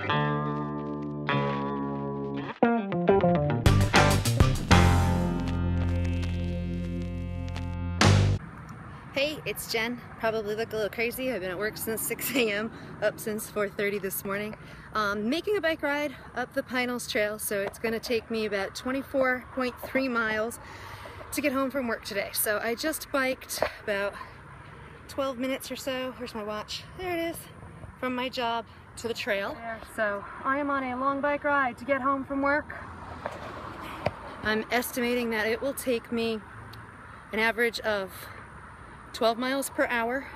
Hey, it's Jen. Probably look a little crazy. I've been at work since 6 a.m., up since 4.30 this morning. Um, making a bike ride up the Pinellas Trail, so it's going to take me about 24.3 miles to get home from work today. So I just biked about 12 minutes or so. Where's my watch? There it is. From my job to the trail. So I am on a long bike ride to get home from work. I'm estimating that it will take me an average of 12 miles per hour.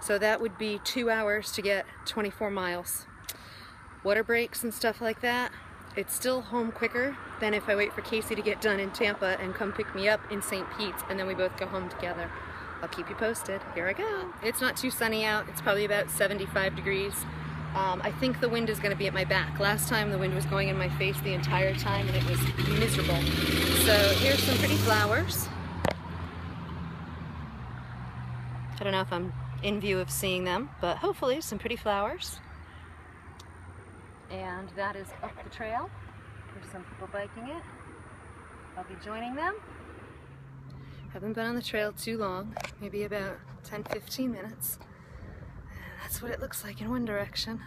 So that would be two hours to get 24 miles. Water breaks and stuff like that. It's still home quicker than if I wait for Casey to get done in Tampa and come pick me up in St. Pete's and then we both go home together. I'll keep you posted. Here I go. It's not too sunny out. It's probably about 75 degrees. Um, I think the wind is going to be at my back. Last time the wind was going in my face the entire time and it was miserable. So here's some pretty flowers. I don't know if I'm in view of seeing them, but hopefully some pretty flowers. And that is up the trail. There's some people biking it. I'll be joining them. Haven't been on the trail too long, maybe about 10-15 minutes. And that's what it looks like in one direction.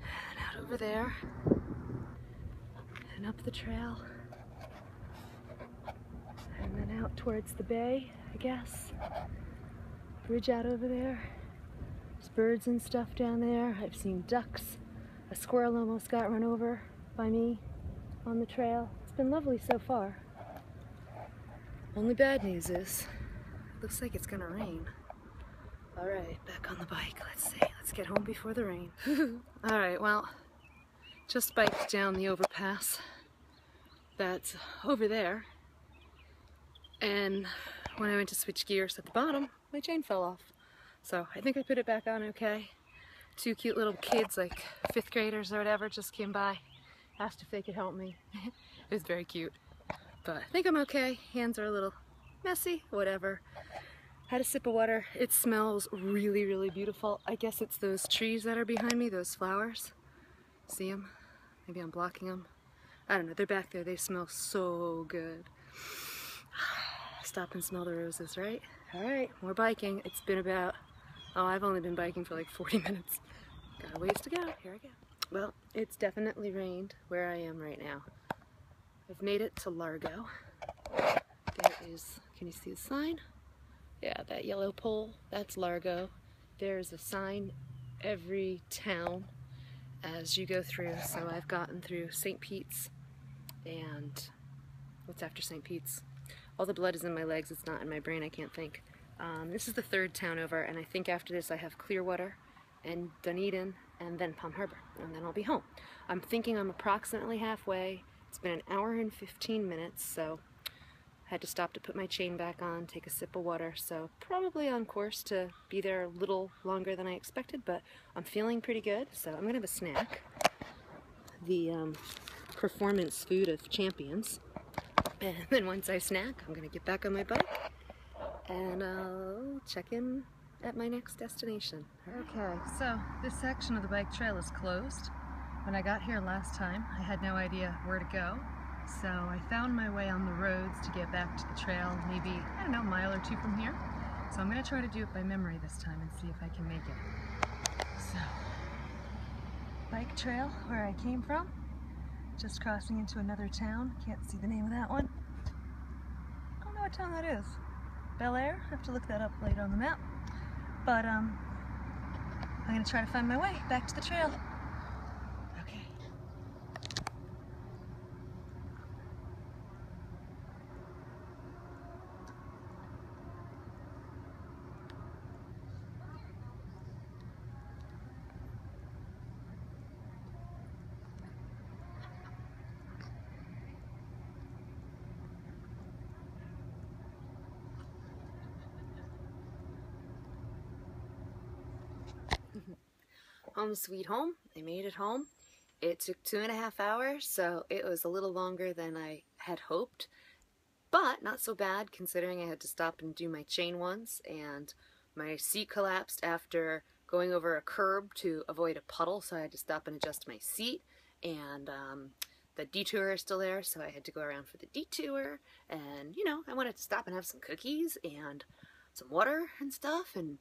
And out over there. And up the trail. And then out towards the bay, I guess. Bridge out over there. There's birds and stuff down there. I've seen ducks. A squirrel almost got run over by me on the trail. It's been lovely so far. Only bad news is, looks like it's gonna rain. All right, back on the bike. Let's see. Let's get home before the rain. All right, well, just biked down the overpass that's over there. And when I went to switch gears at the bottom, my chain fell off. So I think I put it back on okay. Two cute little kids, like fifth graders or whatever, just came by, asked if they could help me. it was very cute. But I think I'm okay. Hands are a little messy, whatever. Had a sip of water. It smells really, really beautiful. I guess it's those trees that are behind me, those flowers. See them? Maybe I'm blocking them. I don't know, they're back there. They smell so good. Stop and smell the roses, right? All right, more biking. It's been about, oh, I've only been biking for like 40 minutes. Got a ways to go. Here I go. Well, it's definitely rained where I am right now. I've made it to Largo. There is, can you see the sign? Yeah, that yellow pole, that's Largo. There's a sign every town as you go through. So I've gotten through St. Pete's and what's after St. Pete's? All the blood is in my legs, it's not in my brain, I can't think. Um, this is the third town over, and I think after this I have Clearwater and Dunedin and then Palm Harbor, and then I'll be home. I'm thinking I'm approximately halfway. It's been an hour and 15 minutes, so I had to stop to put my chain back on, take a sip of water, so probably on course to be there a little longer than I expected, but I'm feeling pretty good, so I'm gonna have a snack. The um, performance food of champions. And then once I snack, I'm gonna get back on my bike and I'll check in at my next destination. Okay, so this section of the bike trail is closed. When I got here last time, I had no idea where to go. So I found my way on the roads to get back to the trail, maybe, I don't know, a mile or two from here. So I'm gonna try to do it by memory this time and see if I can make it. So, bike trail where I came from. Just crossing into another town. Can't see the name of that one. I don't know what town that is. Bel Air? I have to look that up later on the map. But um, I'm gonna try to find my way back to the trail. Okay. Home sweet home. I made it home. It took two and a half hours, so it was a little longer than I had hoped, but not so bad considering I had to stop and do my chain once and my seat collapsed after going over a curb to avoid a puddle, so I had to stop and adjust my seat. And um, the detour is still there, so I had to go around for the detour. And, you know, I wanted to stop and have some cookies and some water and stuff and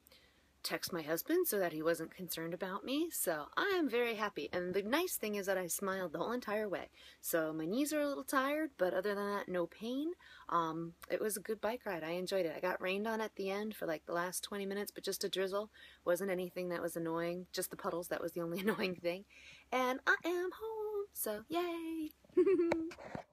text my husband so that he wasn't concerned about me. So I am very happy. And the nice thing is that I smiled the whole entire way. So my knees are a little tired, but other than that, no pain. Um, it was a good bike ride. I enjoyed it. I got rained on at the end for like the last 20 minutes, but just a drizzle. Wasn't anything that was annoying. Just the puddles. That was the only annoying thing. And I am home. So yay.